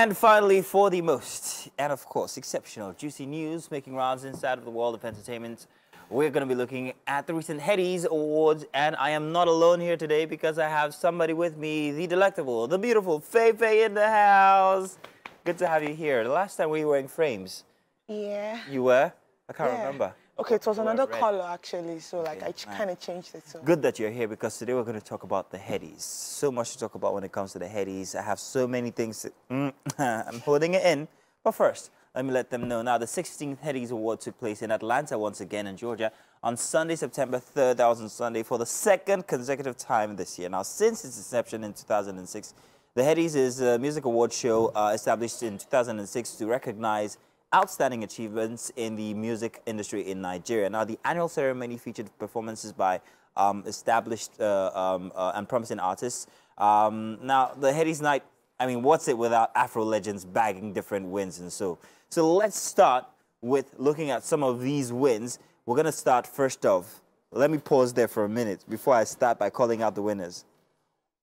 And finally, for the most, and of course, exceptional, juicy news making rounds inside of the world of entertainment, we're going to be looking at the recent Headies Awards, and I am not alone here today because I have somebody with me, the delectable, the beautiful Faye in the house. Good to have you here. The last time we were wearing frames. Yeah. You were? I can't yeah. remember. Okay, it was another red. color actually, so like Okay, I nice. kind of changed it. So. Good that you're here because today we're going to talk about the Headies. So much to talk about when it comes to the Headies. I have so many things. That, mm, I'm holding it in. But first, let me let them know. Now, the 16th Headies Award took place in Atlanta once again in Georgia on Sunday, September 3rd. That was on Sunday for the second consecutive time this year. Now, since its inception in 2006, the Headies is a music award show uh, established in 2006 to recognize outstanding achievements in the music industry in Nigeria. Now, the annual ceremony featured performances by um, established uh, um, uh, and promising artists. Um, now, the Headies Night, I mean, what's it without Afro legends bagging different wins and so? So let's start with looking at some of these wins. We're going to start first off. Let me pause there for a minute before I start by calling out the winners.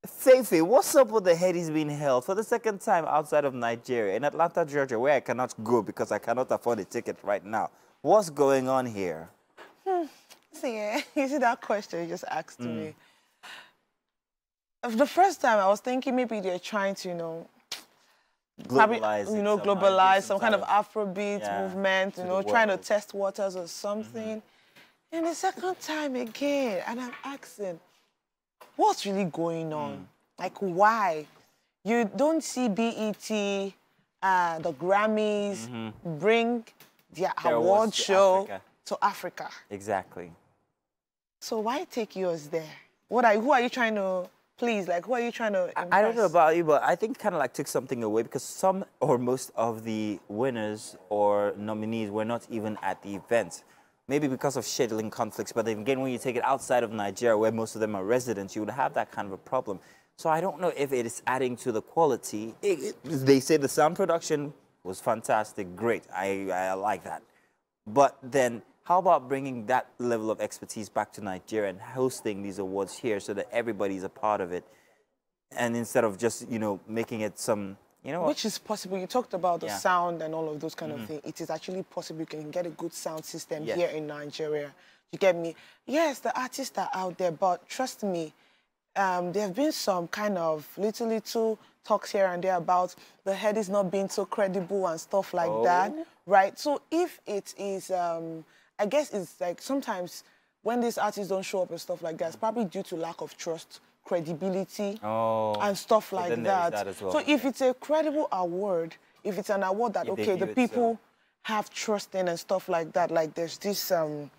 Feifei, what's up with the Headies being held for the second time outside of Nigeria in Atlanta, Georgia, where I cannot go because I cannot afford a ticket right now? What's going on here? Hmm. See, yeah, you see that question you just asked Mm. to me. Hmm. The first time I was thinking maybe they're trying to, you know, Globalize you know, globalize some kind of Afrobeat Yeah, movement, you know, trying to test waters or something. Mm-hmm. And the second time again, and I'm asking, what's really going Mm. on? Like, why? You don't see BET, uh, the Grammys bring their Mm-hmm. Their award awards to show Africa. to Africa. Exactly. So why take yours there? What are who are you trying to please? Like who are you trying to impress? I don't know about you, but I think kind of like took something away because some or most of the winners or nominees were not even at the event. Maybe because of scheduling conflicts, but again, when you take it outside of Nigeria, where most of them are residents, you would have that kind of a problem. So I don't know if it is adding to the quality. It- it- they say the sound production was fantastic, great. I, I like that. But then, how about bringing that level of expertise back to Nigeria and hosting these awards here so that everybody's a part of it? And instead of just, you know, making it some, you know, what? Which is possible. You talked about the Yeah. sound and all of those kind of things. It is actually possible you can get a good sound system Yes. here in Nigeria. You get me? Yes, the artists are out there, but trust me, um, there have been some kind of little little talks here and there about the Headies not being so credible and stuff like that, Oh. right? So if it is, um, I guess it's like sometimes when these artists don't show up and stuff like that, it's probably due to lack of trust, credibility, Oh, and stuff like that. well. So if it's a credible award, if it's an award that okay, the people so. have trust in and stuff like that, like there's this um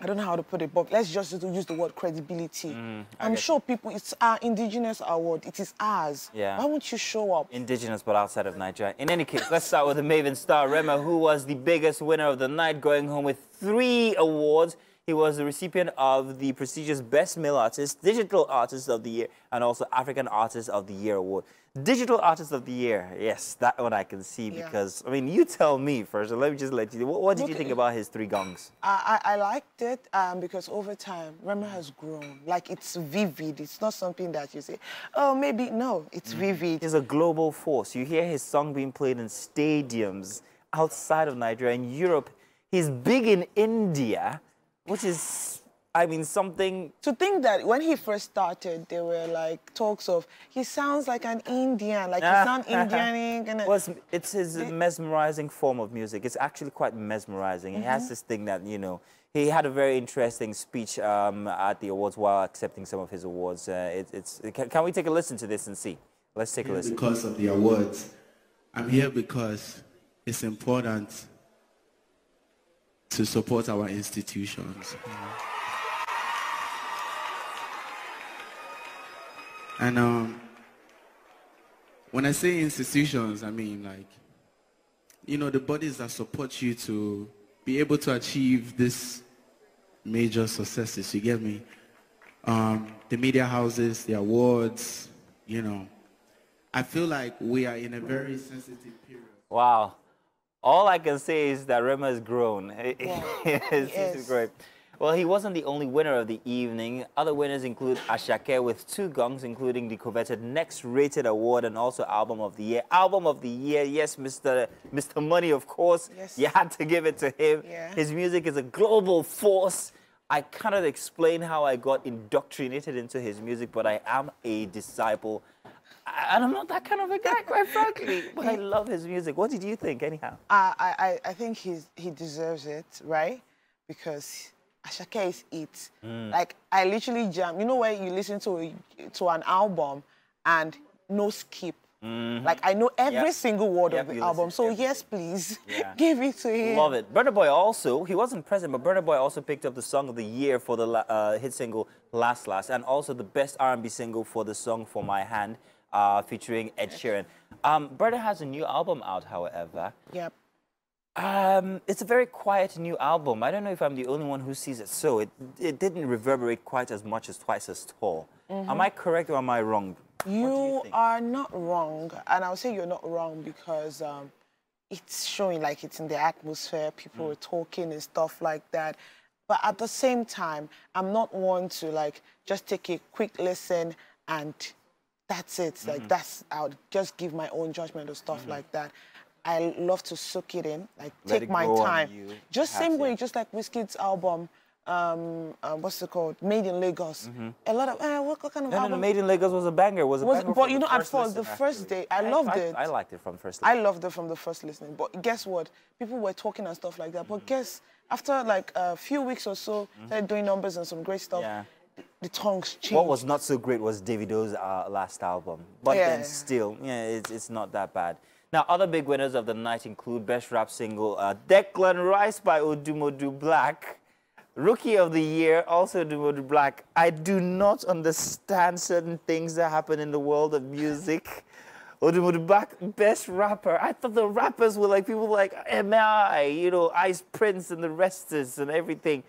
I don't know how to put it, but let's just use the word credibility. Mm, I'm sure people, it's our indigenous award. It is ours. Yeah. Why won't you show up? indigenous but outside of Nigeria. In any case, let's start with the Mavin star Rema, who was the biggest winner of the night, going home with three awards. He was the recipient of the prestigious Best Male Artist, Digital Artist of the Year, and also African Artist of the Year award. Digital Artist of the Year, yes, that one I can see Yeah. because I mean, you tell me first. Let me just let you. What, what did you think about his three gongs? I, I, liked it um, because over time, Rema has grown. Like it's vivid. It's not something that you say, oh, maybe no. It's Mm. vivid. He's a global force. You hear his song being played in stadiums outside of Nigeria and Europe. He's big in India, which is, I mean, something. to think that when he first started, there were like talks of he sounds like an Indian, like he sound Indian. And Well, it's, it's his mesmerizing form of music. It's actually quite mesmerizing. He Mm-hmm. has this thing that, you know, he had a very interesting speech um, at the awards while accepting some of his awards. Uh, it, it's, can, can we take a listen to this and see? Let's take a listen. because of the awards. I'm here because it's important to support our institutions. And um, when I say institutions, I mean like, you know, the bodies that support you to be able to achieve this major successes. You get me? Um, the media houses, the awards, you know. I feel like we are in a very sensitive period. Wow. All I can say is that Rema has grown. He- Wow. he He seems to is. grow. Well, he wasn't the only winner of the evening. Other winners include Asake with two gongs, including the coveted Next Rated Award and also Album of the Year. Album of the Year, yes, Mr. Mr. Money, of course. Yes. You had to give it to him. Yeah. His music is a global force. I cannot explain how I got indoctrinated into his music, but I am a disciple. And I'm not that kind of a guy, quite frankly. But I love his music. What did you think, anyhow? I, I, I think he's, he deserves it, right? Because Asake is it. Mm. Like, I literally jam. You know where you listen to, a- to an album and no skip. Like, I know every. Yep. single word Yep, of the album. So, yes, please, Yeah. give it to him. Love it. Burna Boy also, he wasn't present, but Burna Boy also picked up the song of the year for the uh, hit single Last Last, and also the best R&B single for the song For My Hand, uh, featuring Ed Sheeran. Um, Burna has a new album out, however. Yep. Um, it's a very quiet new album. I don't know if I'm the only one who sees it so. It, it didn't reverberate quite as much as Twice as Tall. Am I correct or am I wrong? Do You, are not wrong, and I'll say you're not wrong because um, it's showing like it's in the atmosphere. People Mm. were talking and stuff like that. But at the same time, I'm not one to like just take a quick listen and that's it. Mm-hmm. Like that's I'll just give my own judgment or stuff like that. I love to soak it in, like Let take it my time. Just perhaps, same way, just like Wizkid's album. Um, uh, what's it called? Made in Lagos. A lot of eh, what, what kind of Mm-hmm. No, no, album? Made in Lagos was a banger. Was a Was- banger but you know, at first the first actually. day, I loved I, it. I liked it from first I loved it from the first listening. But guess what? People were talking and stuff like that. But guess after like a few weeks or so, started doing numbers and some great stuff. Yeah. The tongues changed. What was not so great was Davido's uh, last album, but then still, yeah, it's, it's not that bad. Now, other big winners of the night include Best Rap Single, uh, Declan Rice by Odumodu Black, Rookie of the Year, also Odumodu Black. I do not understand certain things that happen in the world of music. Odumodu Black, Best Rapper. I thought the rappers were like people like MI, you know, Ice Prince and the Resters and everything.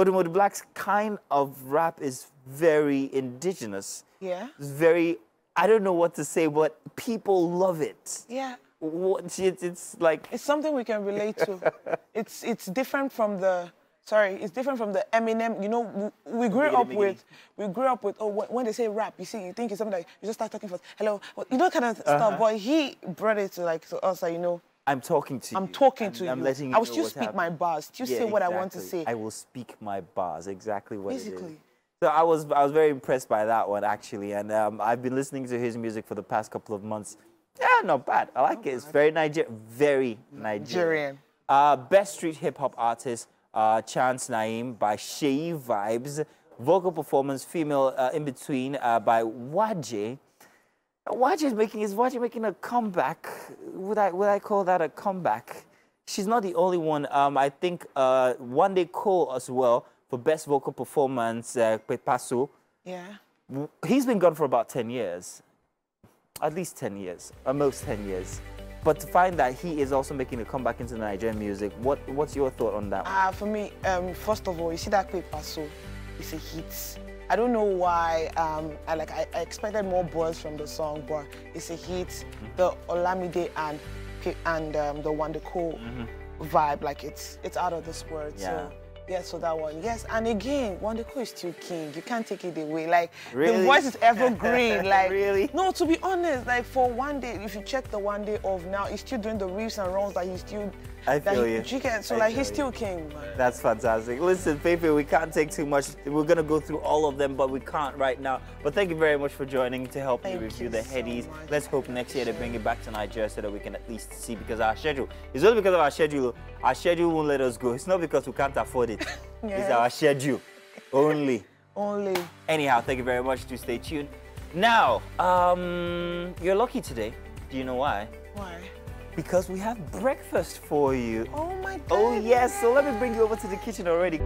Odumodu Black's kind of rap is very indigenous. Yeah. It's very, I don't know what to say, but people love it. Yeah. What, it's, it's like, It's something we can relate to. it's it's different from the sorry, it's different from the Eminem. You know, we, we grew up with we grew up with oh when, they say rap, you see, you think it's something like you just start talking first. Hello, you know, kind of uh-huh. stuff. But he brought it to like to us, like you know. I'm talking to you. I'm talking to I'm you. letting you I will still speak my happening. bars. Still Yeah, say what I want to say. I will speak my bars, exactly what it is. Basically. So I was, I was very impressed by that one actually, and um, I've been listening to his music for the past couple of months. Yeah, not bad. I like it. It's very Niger, very Nigerian. Nigerian. Uh, best street hip hop artist, uh, Chance Naim by Seyi Vibez. Vocal performance, female uh, in between uh, by Waje. Waje is making is Waje making a comeback? Would I would I call that a comeback? She's not the only one. Um, I think uh, Wande Coal as well for best vocal performance. Uh. Yeah. He's been gone for about ten years, at least ten years, almost ten years. But to find that he is also making a comeback into Nigerian music, what what's your thought on that? one? Uh, for me, um, first of all, you see that paper, so it's a hit. I don't know why. Um, I like I, I expected more buzz from the song, but it's a hit. The Olamide and and um, the Wande Coal vibe, like it's it's out of this world. Yeah. So yeah, so that one. Yes, and again, Wande Coal is still king. You can't take it away. Like Really? the voice is evergreen. Like Really? no, to be honest, like for one day, if you check the one day of now, he's still doing the riffs and runs that he's still. I feel he- you. you get- so I like he's you. still king, man. That's fantastic. Listen, Fefe, we can't take too much. We're gonna go through all of them, but we can't right now. But thank you very much for joining to help me review the so headies. much. Let's hope next year they bring it back to Nigeria so that we can at least see because our schedule. It's only because of our schedule. Our schedule won't let us go. It's not because we can't afford it. It's our schedule only. Only. Anyhow, thank you very much. Do stay tuned. Now, um, you're lucky today. Do you know why? Why? Because we have breakfast for you. Oh my god. Oh yes, so let me bring you over to the kitchen already.